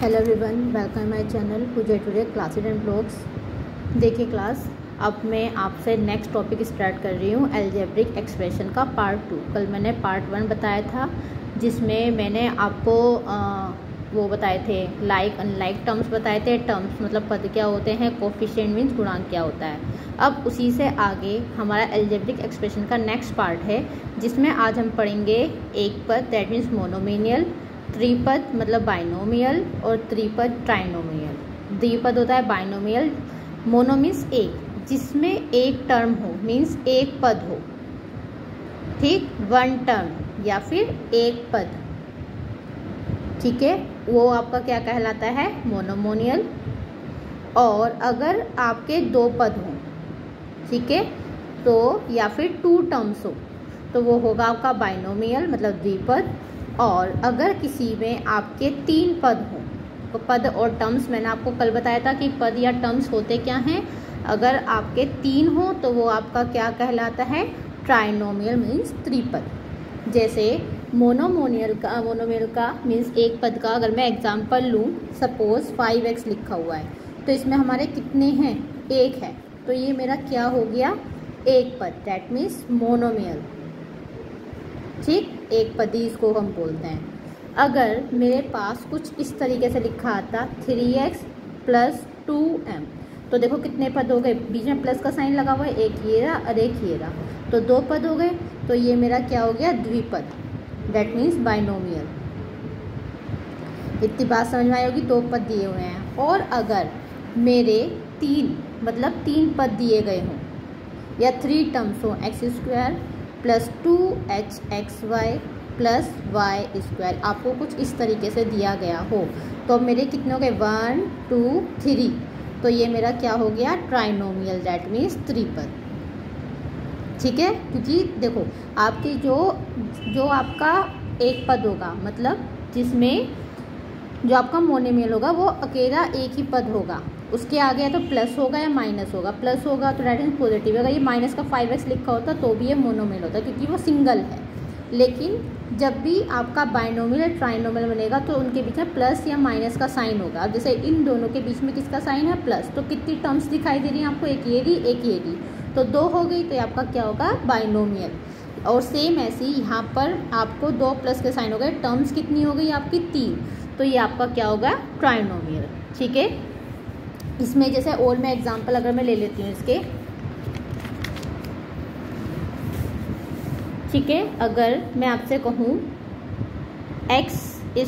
Hello everyone welcome my channel Pooja today classes and blogs देखिए class अब मैं आपसे नेक्स्ट टॉपिक स्टार्ट कर रही हूँ एल्जेब्रिक एक्सप्रेशन का पार्ट टू कल मैंने पार्ट वन बताया था जिसमें मैंने आपको आ, वो बताए थे लाइक अनलाइक टर्म्स बताए थे. टर्म्स मतलब पद क्या होते हैं कोफिशेंट मीन्स गुणांक क्या होता है. अब उसी से आगे हमारा एल्जेब्रिक एक्सप्रेशन का नेक्स्ट पार्ट है जिसमें आज हम पढ़ेंगे एक पद दैट मीन्स मोनोमिनियल त्रिपद मतलब बाइनोमियल और त्रिपद ट्राइनोमियल द्विपद होता है बाइनोमियल मोनो मीन्स एक, जिसमें एक टर्म हो मीन्स एक पद हो। ठीक? वन टर्म या फिर एक पद। ठीक है? वो आपका क्या कहलाता है? मोनोमोनियल और अगर आपके दो पद हों, ठीक है? तो या फिर टू टर्म्स हो तो वो होगा आपका बाइनोमियल मतलब द्विपद। और अगर किसी में आपके तीन पद हों तो पद और टर्म्स मैंने आपको कल बताया था कि पद या टर्म्स होते क्या हैं। अगर आपके तीन हो तो वो आपका क्या कहलाता है? ट्राइनोमियल मीन्स त्रिपद। जैसे मोनोमोनियल का मोनोमियल का मीन्स एक पद का अगर मैं एग्जांपल लूँ सपोज़ फाइव एक्स लिखा हुआ है तो इसमें हमारे कितने हैं? एक है। तो ये मेरा क्या हो गया? एक पद। डैट मीन्स मोनोमियल ठीक एक पदी इसको हम बोलते हैं। अगर मेरे पास कुछ इस तरीके से लिखा आता three x plus two m तो देखो कितने पद हो गए। बीच में प्लस का साइन लगा हुआ है, एक ये रहा और एक ये रहा। तो दो पद हो गए तो ये मेरा क्या हो गया? द्विपद। डेट मीन्स बाइनोमियल इतनी बात समझ में आई होगी, दो पद दिए हुए हैं। और अगर मेरे तीन मतलब तीन पद दिए गए हों, या थ्री टर्म्स हों x square plus two h x y plus y square. आपको कुछ इस तरीके से दिया गया हो। तो मेरे कितने हो गए? One, two, three. तो ये मेरा क्या हो गया? ट्राइनोमियल दैट मीन्स त्रिपद। ठीक है? क्योंकि देखो, आपकी जो जो आपका एक पद होगा मतलब जिसमें जो आपका मोनोमियल होगा, वो अकेला एक ही पद होगा। उसके आगे या तो प्लस होगा या माइनस होगा। प्लस होगा तो डेट मीन्स पॉजिटिव होगा ये माइनस का फाइव एक्स लिखा होता तो भी ये मोनोमियल होता क्योंकि वो सिंगल है। लेकिन जब भी आपका बाइनोमियल या ट्राइनोमियल बनेगा तो उनके बीच में प्लस या माइनस का साइन होगा। अब जैसे इन दोनों के बीच में किसका साइन है? प्लस तो कितनी टर्म्स दिखाई दे रही हैं आपको? एक ये री एक ये री तो दो हो गई तो आपका क्या होगा? बाइनोमियल और सेम ऐसी यहाँ पर आपको दो प्लस के साइन हो गए। टर्म्स कितनी हो गई आपकी? तीन। तो ये आपका क्या होगा? ट्राइनोमियल ठीक है? इसमें जैसे और मैं एग्जांपल अगर मैं ले लेती हूँ इसके। ठीक है? अगर मैं आपसे कहूँ x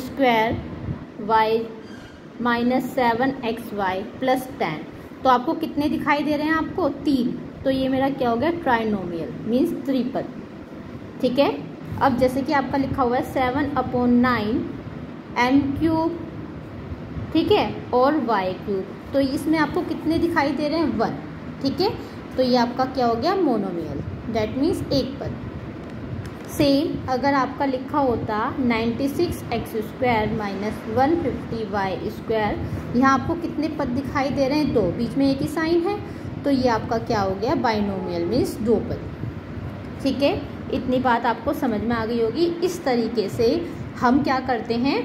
square y minus seven x y plus ten तो आपको कितने दिखाई दे रहे हैं आपको? तीन. तो ये मेरा क्या हो गया? ट्राइनोमियल मीन्स त्रिपद ठीक है? अब जैसे कि आपका लिखा हुआ है seven upon nine m cube, ठीक है, और वाई क्यूब। तो इसमें आपको कितने दिखाई दे रहे हैं? वन, ठीक है? तो ये आपका क्या हो गया? मोनोमियल। डेट मीन्स एक पद। सेम अगर आपका लिखा होता 96 six x square minus one fifty y square, यहाँ आपको कितने पद दिखाई दे रहे हैं? दो। बीच में एक ही साइन है तो ये आपका क्या हो गया? बाइनोमियल मीन्स दो पद। ठीक है? इतनी बात आपको समझ में आ गई होगी। इस तरीके से हम क्या करते हैं?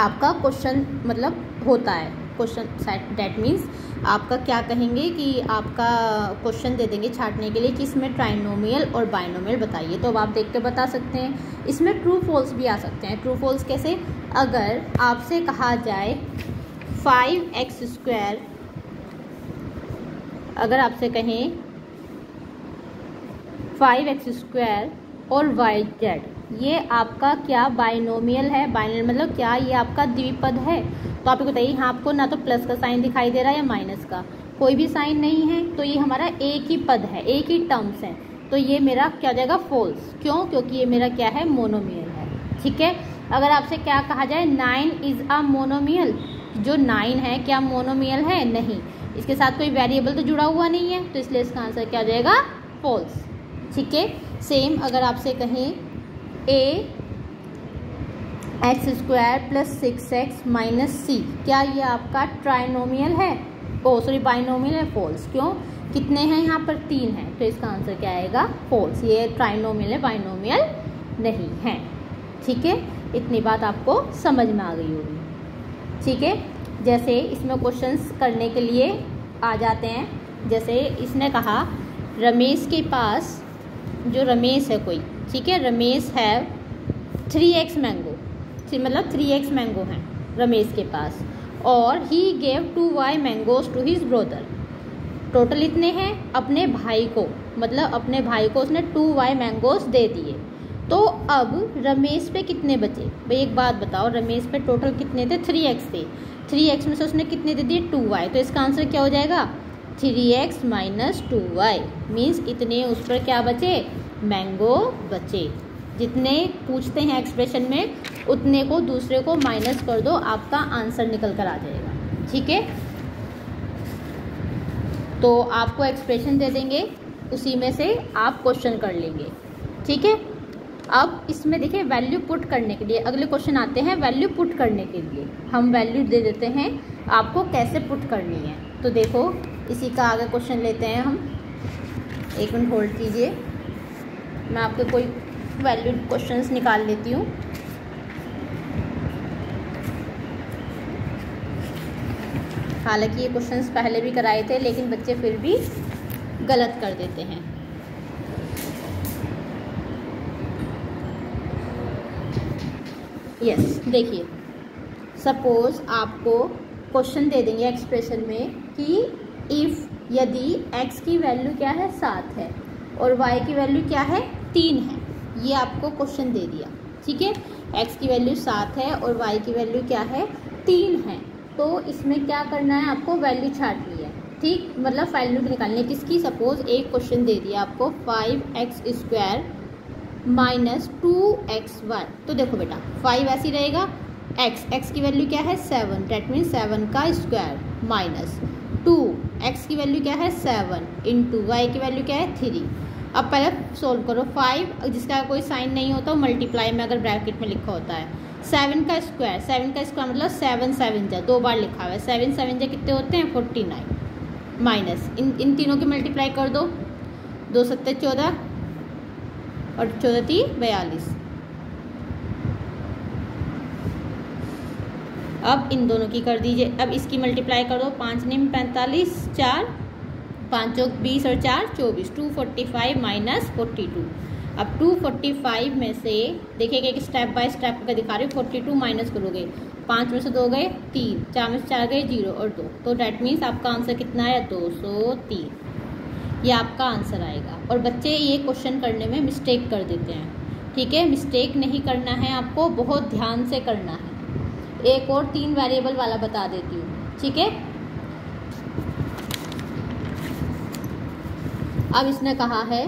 आपका क्वेश्चन मतलब होता है। क्वेश्चन डेट मीन्स आपका क्या कहेंगे कि आपका क्वेश्चन दे देंगे छाटने के लिए कि इसमें ट्राइनोमियल और बाइनोमियल बताइए। तो अब आप देख के बता सकते हैं, इसमें ट्रू फॉल्स भी आ सकते हैं। ट्रू फॉल्स कैसे? अगर आपसे कहा जाए फाइव एक्स स्क्वायर अगर आपसे कहें फाइव एक्स स्क्वायर और वाई जेड ये आपका क्या बाइनोमियल है? बाइनोमियल मतलब क्या ये आपका द्विपद है? तो आप बताइए, यहाँ आपको ना तो प्लस का साइन दिखाई दे रहा है या माइनस का? कोई भी साइन नहीं है तो ये हमारा एक ही पद है, एक ही टर्म्स है। तो ये मेरा क्या जाएगा? फॉल्स क्यों? क्योंकि ये मेरा क्या है? मोनोमियल है। ठीक है? अगर आपसे क्या कहा जाए नाइन इज़ अ मोनोमियल जो नाइन है, क्या मोनोमियल है? नहीं। इसके साथ कोई वेरिएबल तो जुड़ा हुआ नहीं है तो इसलिए इसका आंसर क्या जाएगा? फॉल्स ठीक है? सेम अगर आपसे कहें a x square plus six x minus c क्या ये आपका ट्राइनोमियल है? ओ सॉरी बाइनोमियल है फॉल्स क्यों? कितने हैं यहाँ पर? तीन हैं। तो इसका आंसर क्या आएगा? फॉल्स ये ट्राइनोमियल है बाइनोमियल नहीं है। ठीक है? इतनी बात आपको समझ में आ गई होगी। ठीक है? जैसे इसमें क्वेश्चंस करने के लिए आ जाते हैं। जैसे इसने कहा, रमेश के पास जो रमेश है कोई, ठीक है? रमेश है थ्री एक्स मैंगो मतलब थ्री एक्स मैंगो हैं रमेश के पास। और he gave two y mangoes to his brother total इतने हैं अपने भाई को मतलब अपने भाई को उसने टू वाई मैंगोज दे दिए। तो अब रमेश पे कितने बचे? भाई एक बात बताओ, रमेश पे टोटल कितने थे? थ्री एक्स थे। थ्री एक्स में से उसने कितने दे दिए? टू वाई तो इसका आंसर क्या हो जाएगा? Three x minus two y means इतने उस पर क्या बचे? मैंगो बचे। जितने पूछते हैं एक्सप्रेशन में, उतने को दूसरे को माइनस कर दो, आपका आंसर निकल कर आ जाएगा। ठीक है? तो आपको एक्सप्रेशन दे देंगे, उसी में से आप क्वेश्चन कर लेंगे। ठीक है? अब इसमें देखिए वैल्यू पुट करने के लिए, अगले क्वेश्चन आते हैं वैल्यू पुट करने के लिए। हम वैल्यू दे देते हैं, आपको कैसे पुट करनी है। तो देखो, इसी का आगे क्वेश्चन लेते हैं हम। एक मिनट होल्ड कीजिए। मैं आपके कोई वैल्यू क्वेश्चंस निकाल लेती हूँ। हालाँकि ये क्वेश्चंस पहले भी कराए थे, लेकिन बच्चे फिर भी गलत कर देते हैं। यस देखिए। सपोज़ आपको क्वेश्चन दे देंगे एक्सप्रेशन में कि इफ़ यदि x की वैल्यू क्या है? सात है। और y की वैल्यू क्या है? तीन है। ये आपको क्वेश्चन दे दिया। ठीक है? x की वैल्यू सात है और y की वैल्यू क्या है? तीन है। तो इसमें क्या करना है? आपको वैल्यू छाटनी है। ठीक? मतलब वैल्यू निकालनी है। किसकी? सपोज़ एक क्वेश्चन दे दिया आपको। Five x square minus two x y तो देखो बेटा फाइव ऐसी रहेगा। एक्स एक्स की वैल्यू क्या है? सेवन डेट मीन सेवन का स्क्वायर माइनस टू एक्स की वैल्यू क्या है? सेवन इंटू वाई की वैल्यू क्या है? थ्री अब पहले सोल्व करो फाइव जिसका कोई साइन नहीं होता मल्टीप्लाई में अगर ब्रैकेट में लिखा होता है। सेवन का स्क्वायर सेवन का स्क्वायर मतलब सेवन सेवन जा, दो बार लिखा हुआ है। सेवन सेवन जा कितने होते हैं? फोर्टी नाइन माइनस इन इन तीनों की मल्टीप्लाई कर दो। दो सत्तर चौदह और चौदह तीन बयालीस। अब इन दोनों की कर दीजिए। अब इसकी मल्टीप्लाई कर दो पाँच निम पैंतालीस, चार, पाँच चौक बीस और चार चौबीस। Two forty five minus forty two. अब टू फोर्टी फाइव में से देखिएगा एक स्टेप बाय स्टेप का दिखा रही हूँ, फोर्टी टू माइनस करोगे। पाँच में से दो गए, तीन। चार में से चार गए, ज़ीरो और दो। तो डैट मीन्स आपका आंसर कितना है? दो सौ तीन। ये आपका आंसर आएगा। और बच्चे ये क्वेश्चन करने में मिस्टेक कर देते हैं। ठीक है? मिस्टेक नहीं करना है आपको, बहुत ध्यान से करना है। एक और तीन वेरिएबल वाला बता देती हूँ। ठीक है? अब इसने कहा है,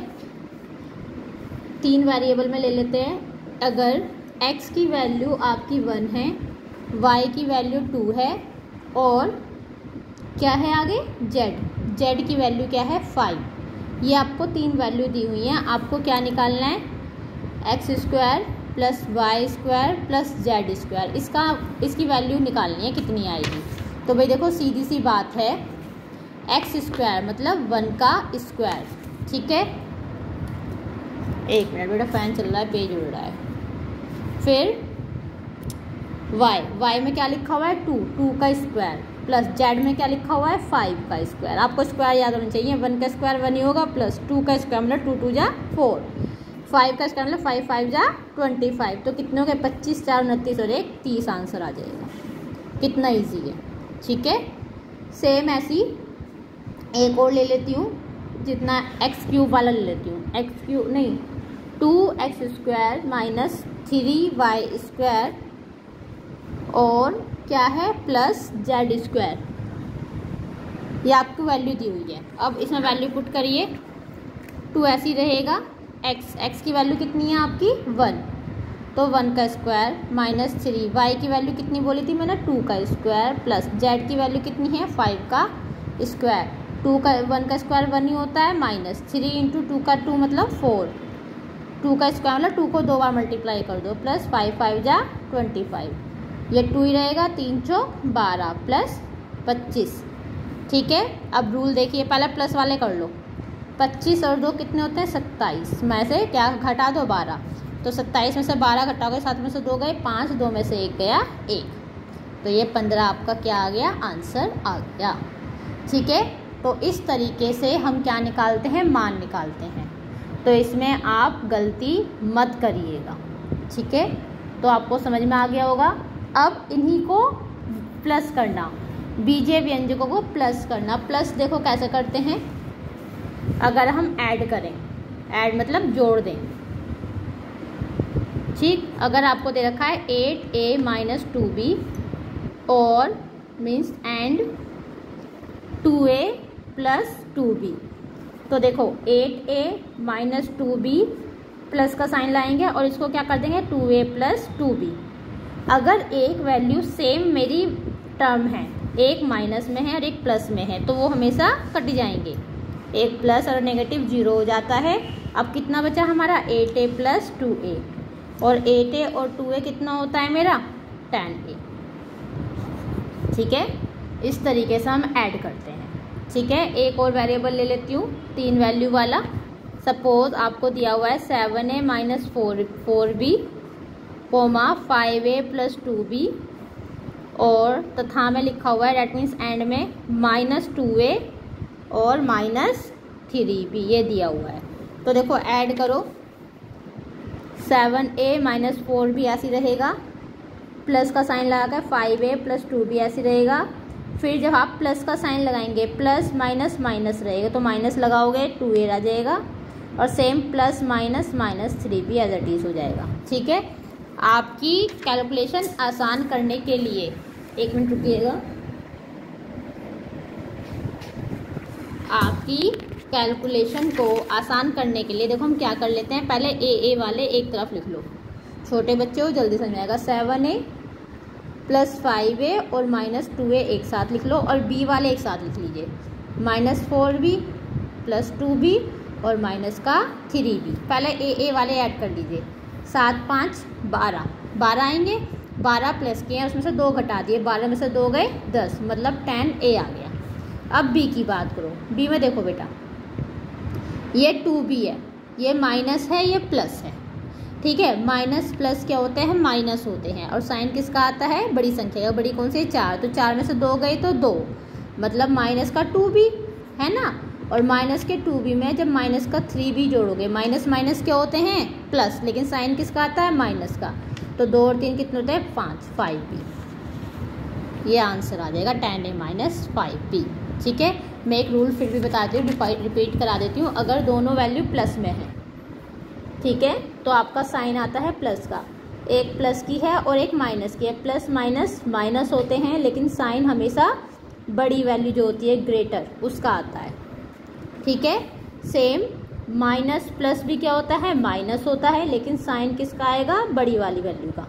तीन वेरिएबल में ले लेते हैं। अगर x की वैल्यू आपकी वन है, y की वैल्यू टू है, और क्या है आगे? z. जेड की वैल्यू क्या है? फाइव ये आपको तीन वैल्यू दी हुई है। आपको क्या निकालना है? X square plus y square plus z square इसका, इसकी वैल्यू निकालनी है, कितनी आएगी? तो भाई देखो, सीधी सी बात है एक्स स्क्वायर मतलब वन का स्क्वायर ठीक है? एक मिनट, बेटा फ़ैन चल रहा है पेज उड़ रहा है। फिर वाई वाई में क्या लिखा हुआ है? टू टू का स्क्वायर प्लस जेड में क्या लिखा हुआ है? फाइव का स्क्वायर आपको स्क्वायर याद होना चाहिए वन का स्क्वायर वन ही होगा प्लस टू का स्क्वायर मतलब टू टू जा फोर फाइव का स्क्वायर मतलब फाइव फाइव जा ट्वेंटी फाइव तो कितने हो गए पच्चीस, चार, उनतीस और एक, तीस आंसर आ जाएगा। कितना ईजी है? ठीक है? सेम ऐसी। एक और ले लेती हूँ, जितना एक्स क्यूब वाला ले लेती हूँ। एक्स क्यूब नहीं two x square minus three y square और क्या है? प्लस जेड स्क्वायर ये आपको वैल्यू दी हुई है। अब इसमें वैल्यू पुट करिए। टू ऐसी रहेगा। एक्स एक्स की वैल्यू कितनी है आपकी? वन तो वन का स्क्वायर माइनस थ्री वाई की वैल्यू कितनी बोली थी मैंने? टू का स्क्वायर प्लस जेड की वैल्यू कितनी है? फाइव का स्क्वायर टू का वन का स्क्वायर वन ही होता है माइनस थ्री इंटू टू का टू मतलब फोर टू का स्क्वायर मतलब टू को दो बार मल्टीप्लाई कर दो प्लस फाइव फाइव जा ट्वेंटी फाइव ये टू ही रहेगा, तीन चौ बारह प्लस पच्चीस. ठीक है? अब रूल देखिए, पहले प्लस वाले कर लो. पच्चीस और दो कितने होते हैं? सत्ताईस। में से क्या घटा दो? बारह। तो सत्ताईस में से बारह घटाओगे, सात में से दो गए, पाँच, दो में से एक गया, एक। तो ये पंद्रह आपका क्या आ गया? आंसर आ गया। ठीक है? तो इस तरीके से हम क्या निकालते हैं? मान निकालते हैं। तो इसमें आप गलती मत करिएगा। ठीक है? तो आपको समझ में आ गया होगा। अब इन्हीं को प्लस करना। बीजे व्यंजकों को प्लस करना। प्लस देखो कैसे करते हैं। अगर हम ऐड करें, ऐड मतलब जोड़ दें। ठीक, अगर आपको दे रखा है eight a minus two b और means and two a plus two b तो देखो eight a minus two b plus का साइन लाएँगे और इसको क्या कर देंगे? Two a plus two b अगर एक वैल्यू सेम मेरी टर्म है, एक माइनस में है और एक प्लस में है तो वो हमेशा कट जाएँगे। एक प्लस और नेगेटिव ज़ीरो हो जाता है। अब कितना बचा हमारा? Eight a plus two a. और एट ए और टू ए कितना होता है मेरा? Ten a. ठीक है? इस तरीके से हम ऐड करते हैं। ठीक है? एक और वेरिएबल ले लेती हूँ, तीन वैल्यू वाला। सपोज़ आपको दिया हुआ है seven a minus four four b comma five a plus two b और तथा में लिखा हुआ है डेट मीन्स एंड में माइनस टू ए और माइनस थ्री बी ये दिया हुआ है। तो देखो ऐड करो। सेवन ए माइनस फोर भी ऐसी रहेगा। प्लस का साइन लगा कर फाइव ए प्लस टू भी ऐसी रहेगा। फिर जब आप प्लस का साइन लगाएँगे प्लस माइनस माइनस रहेगा तो माइनस लगाओगे टू ए आ जाएगा। और same plus minus minus three भी एज एट इज़ हो जाएगा। ठीक है? आपकी कैलकुलेशन आसान करने के लिए। एक मिनट रुकिएगा। आपकी कैलकुलेशन को आसान करने के लिए देखो हम क्या कर लेते हैं। पहले ए ए वाले एक तरफ़ लिख लो। छोटे बच्चे हो, जल्दी समझ आएगा। Seven a plus five a और माइनस टू ए एक साथ लिख लो और बी वाले एक साथ लिख लीजिए। Minus four b plus two b और माइनस का थ्री बी पहले ए ए वाले ऐड कर लीजिए सात, पाँच, बारह। बारह आएँगे। बारह प्लस किए उसमें से दो घटा दिए। बारह में से दो गए, दस। मतलब टेन ए आ गया। अब बी की बात करो। बी में देखो बेटा। ये टू बी है। ये माइनस है, ये प्लस है। ठीक है? माइनस प्लस क्या होते हैं? माइनस होते हैं। और साइन किसका आता है? बड़ी संख्या का। बड़ी कौन सी? चार। तो चार में से दो गए तो दो। मतलब माइनस का टू बी है ना? और माइनस के टू बी में जब माइनस का थ्री बी जोड़ोगे माइनस माइनस क्या होते हैं? प्लस लेकिन साइन किसका आता है? माइनस का। तो दो और तीन कितने होते हैं? पाँच। फाइव बी ये आंसर आ जाएगा ten a minus five b ठीक है? मैं एक रूल फिर भी बताती हूँ रिपीट करा देती हूँ। अगर दोनों वैल्यू प्लस में है, ठीक है? तो आपका साइन आता है प्लस का। एक प्लस की है और एक माइनस की है। प्लस माइनस माइनस होते हैं, लेकिन साइन हमेशा बड़ी वैल्यू जो होती है ग्रेटर उसका आता है। ठीक है? सेम माइनस प्लस भी क्या होता है? माइनस होता है, लेकिन साइन किसका आएगा? बड़ी वाली वैल्यू का।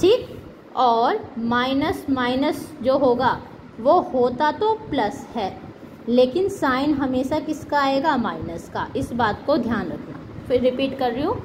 ठीक? और माइनस माइनस जो होगा वो होता तो प्लस है, लेकिन साइन हमेशा किसका आएगा? माइनस का। इस बात को ध्यान रखना। फिर रिपीट कर रही हूँ।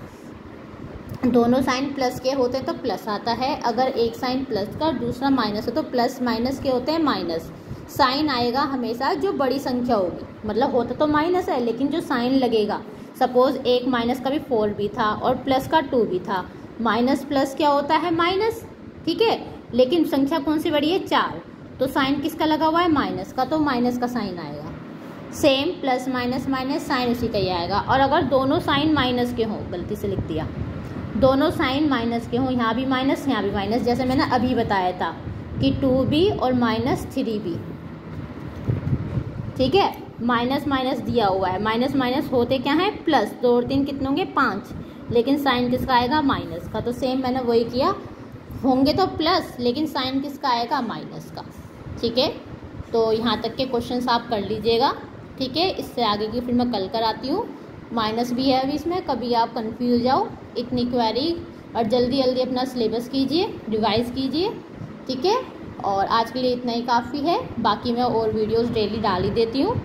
दोनों साइन प्लस के होते हैं तो प्लस आता है। अगर एक साइन प्लस का, दूसरा माइनस है तो प्लस माइनस के होते हैं माइनस। साइन आएगा हमेशा जो बड़ी संख्या होगी। मतलब होता तो माइनस है, लेकिन जो साइन लगेगा। सपोज़ एक माइनस का भी फोर भी था और प्लस का टू भी था। माइनस प्लस क्या होता है? माइनस। ठीक है? लेकिन संख्या कौन सी बड़ी है? चार। तो साइन किसका लगा हुआ है? माइनस का। तो माइनस का साइन आएगा। Same, plus minus minus, sign उसी का ही आएगा। और अगर दोनों साइन माइनस के हों, गलती से लिख दिया। दोनों साइन माइनस के हों, यहाँ भी माइनस, यहाँ भी माइनस। जैसे मैंने अभी बताया था कि टू बी और माइनस थ्री बी। ठीक है? माइनस माइनस दिया हुआ है। माइनस माइनस होते क्या है? प्लस। दो और तीन कितने होंगे? पाँच। लेकिन साइन किसका आएगा? माइनस का। तो सेम मैंने वही किया। होंगे तो प्लस, लेकिन साइन किसका आएगा? माइनस का। ठीक है? तो यहाँ तक के क्वेश्चंस आप कर लीजिएगा, ठीक है? इससे आगे की फिर मैं कल कर आती हूँ। माइनस भी है अभी इसमें, कभी आप कन्फ्यूज़ जाओ। इतनी क्वेरी और जल्दी जल्दी अपना सिलेबस कीजिए रिवाइज कीजिए, ठीक है? और आज के लिए इतना ही काफ़ी है। बाकी मैं और वीडियोस डेली डाल ही देती हूँ।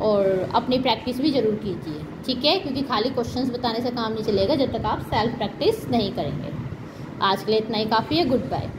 और अपनी प्रैक्टिस भी ज़रूर कीजिए, ठीक है? क्योंकि खाली क्वेश्चंस बताने से काम नहीं चलेगा जब तक आप सेल्फ प्रैक्टिस नहीं करेंगे। आज के लिए इतना ही काफ़ी है। Good bye